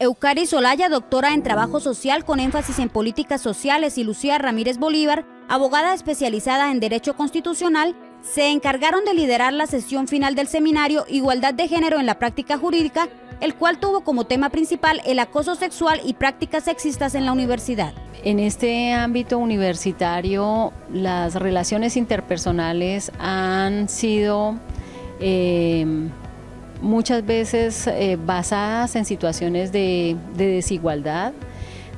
Eucari Solaya, doctora en Trabajo Social con énfasis en políticas sociales, y Lucía Ramírez Bolívar, abogada especializada en Derecho Constitucional, se encargaron de liderar la sesión final del seminario Igualdad de Género en la Práctica Jurídica, el cual tuvo como tema principal el acoso sexual y prácticas sexistas en la universidad. En este ámbito universitario, las relaciones interpersonales han sido eh, muchas veces eh, basadas en situaciones de, desigualdad,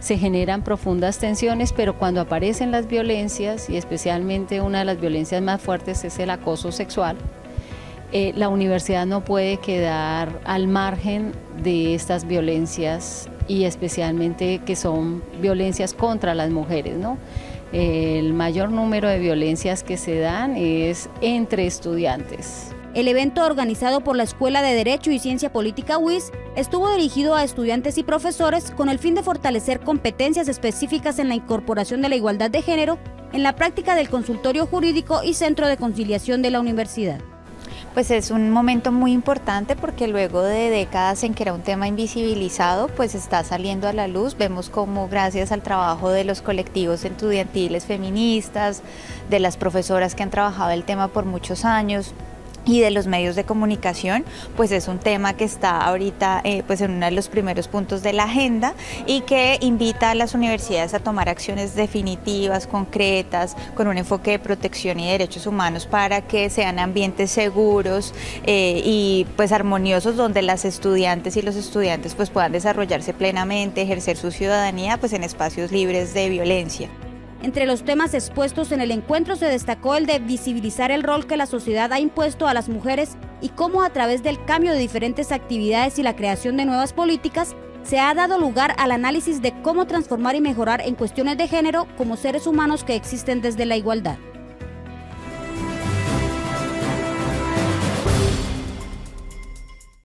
se generan profundas tensiones, pero cuando aparecen las violencias, y especialmente una de las violencias más fuertes es el acoso sexual, eh, la universidad no puede quedar al margen de estas violencias y especialmente que son violencias contra las mujeres, ¿no? El mayor número de violencias que se dan es entre estudiantes. El evento organizado por la Escuela de Derecho y Ciencia Política UIS estuvo dirigido a estudiantes y profesores con el fin de fortalecer competencias específicas en la incorporación de la igualdad de género en la práctica del consultorio jurídico y centro de conciliación de la universidad pues es un momento muy importante porque luego de décadas en que era un tema invisibilizado, pues está saliendo a la luz. Vemos cómo gracias al trabajo de los colectivos estudiantiles feministas, de las profesoras que han trabajado el tema por muchos años, y de los medios de comunicación, pues es un tema que está ahorita eh, pues en uno de los primeros puntos de la agenda y que invita a las universidades a tomar acciones definitivas, concretas, con un enfoque de protección y derechos humanos para que sean ambientes seguros eh, y pues armoniosos donde las estudiantes y los estudiantes pues puedan desarrollarse plenamente, ejercer su ciudadanía pues en espacios libres de violencia. Entre los temas expuestos en el encuentro se destacó el de visibilizar el rol que la sociedad ha impuesto a las mujeres y cómo a través del cambio de diferentes actividades y la creación de nuevas políticas se ha dado lugar al análisis de cómo transformar y mejorar en cuestiones de género como seres humanos que existen desde la igualdad.